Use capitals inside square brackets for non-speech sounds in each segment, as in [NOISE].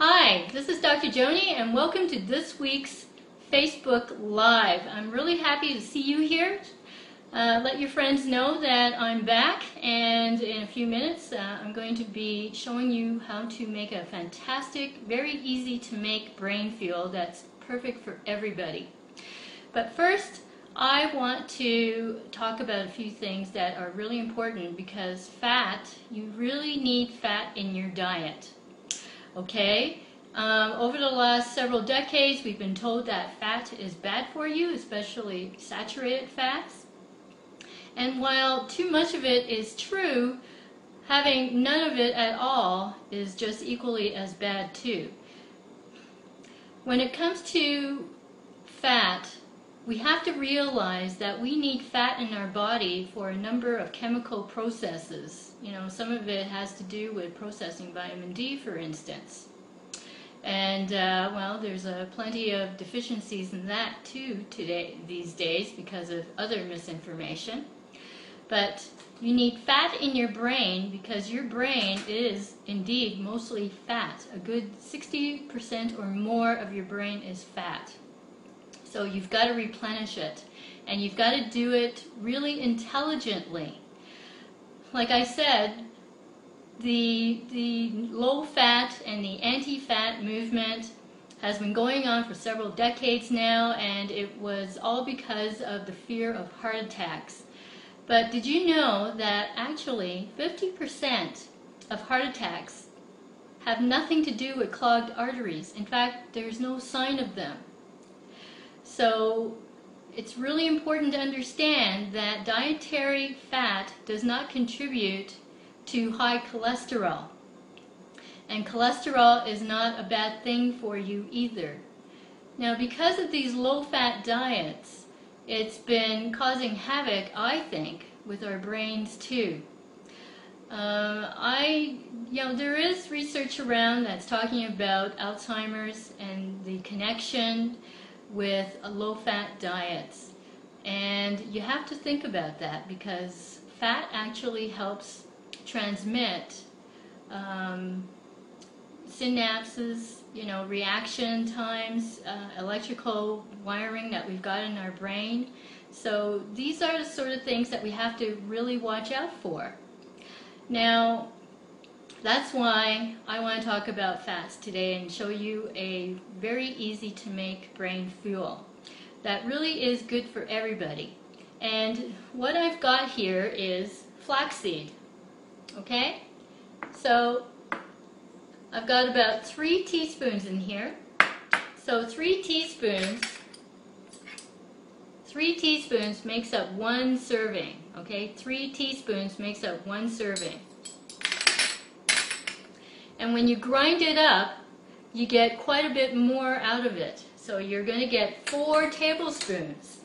Hi, this is Dr. Joanny and welcome to this week's Facebook Live. I'm really happy to see you here. Uh, let your friends know that I'm back and in a few minutes uh, I'm going to be showing you how to make a fantastic, very easy to make brain fuel that's perfect for everybody. But first, I want to talk about a few things that are really important because fat, you really need fat in your diet. Okay? Um, over the last several decades, we've been told that fat is bad for you, especially saturated fats. And while too much of it is true, having none of it at all is just equally as bad too. When it comes to fat, we have to realize that we need fat in our body for a number of chemical processes. You know, some of it has to do with processing vitamin D, for instance. And uh, well, there's uh, plenty of deficiencies in that too today these days because of other misinformation. But you need fat in your brain because your brain is indeed mostly fat. A good 60% or more of your brain is fat. So you've got to replenish it. And you've got to do it really intelligently. Like I said, the, the low fat and the anti fat movement has been going on for several decades now, and it was all because of the fear of heart attacks. But did you know that actually 50% of heart attacks have nothing to do with clogged arteries? In fact, there's no sign of them. So it's really important to understand that dietary fat does not contribute to high cholesterol. And cholesterol is not a bad thing for you either. Now, because of these low fat diets, it's been causing havoc, I think, with our brains too. Uh, I, you know, there is research around that's talking about Alzheimer's and the connection with low-fat diets. And you have to think about that because fat actually helps transmit um, synapses, you know, reaction times, uh, electrical wiring that we've got in our brain. So these are the sort of things that we have to really watch out for. Now, that's why I want to talk about fats today and show you a very easy to make brain fuel that really is good for everybody. And what I've got here is flaxseed. Okay? So I've got about three teaspoons in here. So three teaspoons, three teaspoons makes up one serving. Okay? Three teaspoons makes up one serving. And when you grind it up, you get quite a bit more out of it. So you're going to get four tablespoons.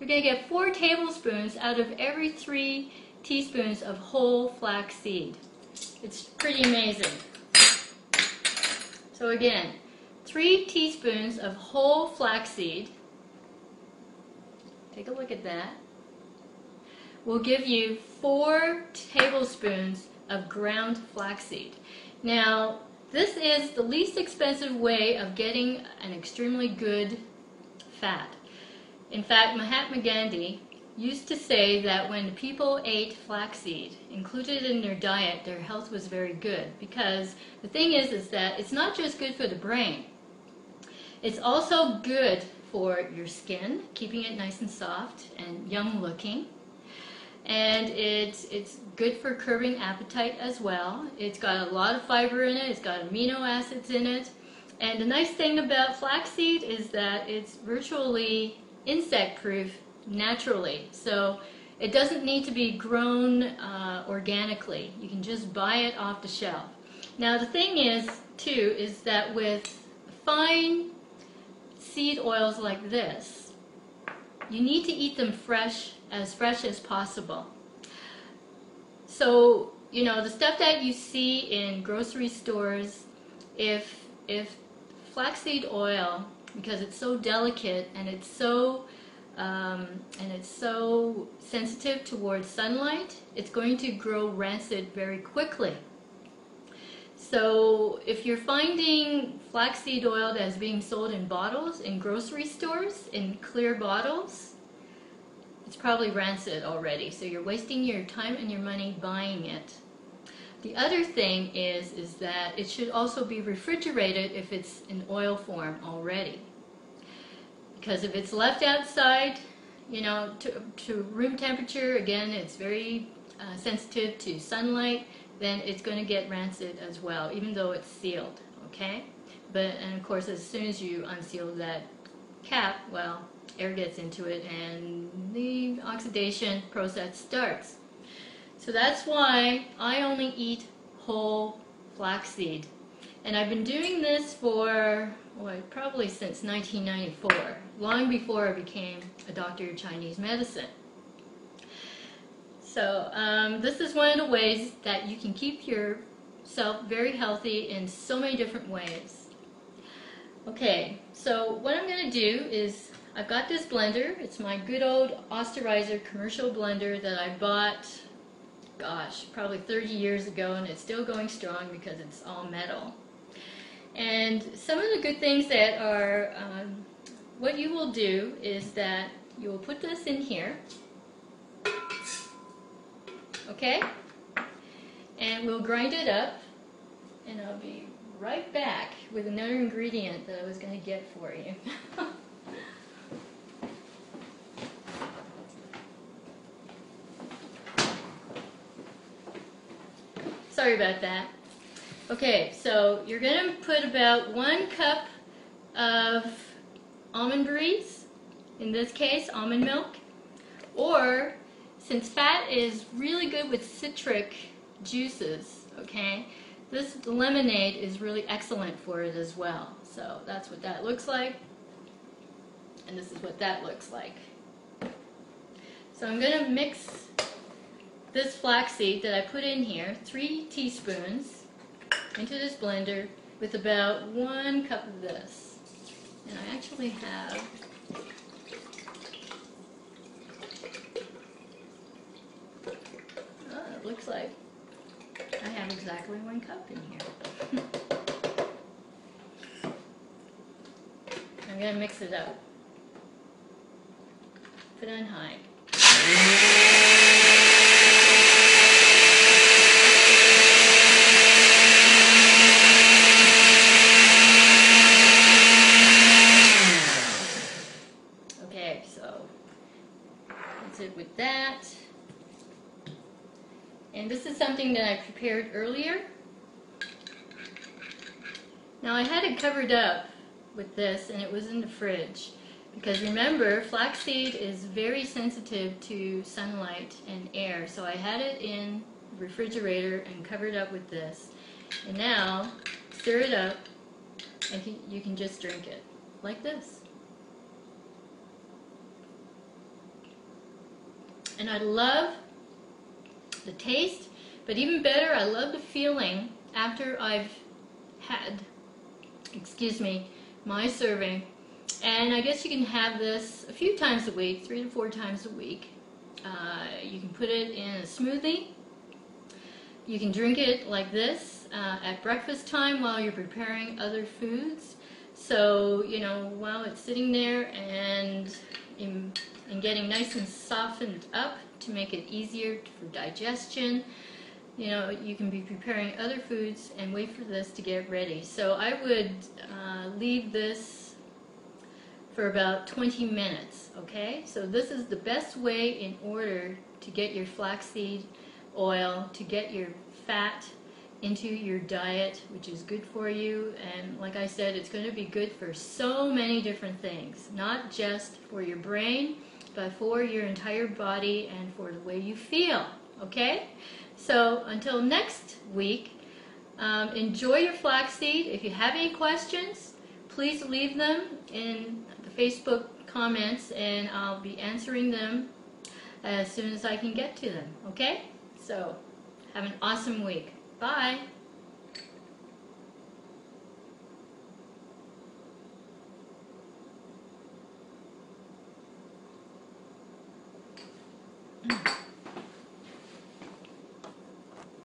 You're going to get four tablespoons out of every three teaspoons of whole flax seed. It's pretty amazing. So again, three teaspoons of whole flaxseed. Take a look at that. Will give you four tablespoons of ground flaxseed. Now, this is the least expensive way of getting an extremely good fat. In fact, Mahatma Gandhi used to say that when people ate flaxseed, included in their diet, their health was very good. Because the thing is, is that it's not just good for the brain. It's also good for your skin, keeping it nice and soft and young looking and it's it's good for curbing appetite as well. It's got a lot of fiber in it. It's got amino acids in it. And the nice thing about flaxseed is that it's virtually insect proof naturally. So it doesn't need to be grown uh, organically. You can just buy it off the shelf. Now the thing is, too, is that with fine seed oils like this, you need to eat them fresh as fresh as possible. So, you know, the stuff that you see in grocery stores, if, if flaxseed oil, because it's so delicate and it's so um, and it's so sensitive towards sunlight, it's going to grow rancid very quickly. So if you're finding flaxseed oil that is being sold in bottles in grocery stores in clear bottles, it's probably rancid already. So you're wasting your time and your money buying it. The other thing is, is that it should also be refrigerated if it's in oil form already. Because if it's left outside, you know, to, to room temperature, again, it's very uh, sensitive to sunlight, then it's going to get rancid as well, even though it's sealed, okay? But, and of course, as soon as you unseal that cap, well, air gets into it and the oxidation process starts. So that's why I only eat whole flaxseed. And I've been doing this for, well, probably since 1994, long before I became a doctor of Chinese medicine. So um, this is one of the ways that you can keep yourself very healthy in so many different ways. Okay, so what I'm going to do is I've got this blender. It's my good old Osterizer commercial blender that I bought gosh, probably 30 years ago, and it's still going strong because it's all metal. And some of the good things that are, um, what you will do is that you will put this in here, okay? And we'll grind it up, and I'll be right back with another ingredient that I was going to get for you. [LAUGHS] Sorry about that. Okay, so you're going to put about one cup of almond breeze, in this case almond milk, or since fat is really good with citric juices, okay, this lemonade is really excellent for it as well. So that's what that looks like, and this is what that looks like. So I'm going to mix this flaxseed that I put in here, three teaspoons, into this blender with about one cup of this. And I actually have oh, looks like exactly one cup in here. [LAUGHS] I'm going to mix it up. Put on high. Okay, so that's it with that. And this is something that I prepared earlier. Now I had it covered up with this and it was in the fridge. Because remember, flaxseed is very sensitive to sunlight and air. So I had it in the refrigerator and covered up with this. And now, stir it up and you can just drink it like this. And I love the taste, but even better, I love the feeling after I've had, excuse me, my serving. And I guess you can have this a few times a week, three to four times a week. Uh, you can put it in a smoothie. You can drink it like this uh, at breakfast time while you're preparing other foods. So, you know, while it's sitting there and in and getting nice and softened up to make it easier for digestion. You know, you can be preparing other foods and wait for this to get ready. So I would uh, leave this for about 20 minutes, okay? So this is the best way in order to get your flaxseed oil, to get your fat into your diet, which is good for you. And like I said, it's going to be good for so many different things, not just for your brain, but for your entire body and for the way you feel. Okay? So until next week, um, enjoy your flaxseed. If you have any questions, please leave them in the Facebook comments and I'll be answering them as soon as I can get to them. Okay? So have an awesome week. Bye.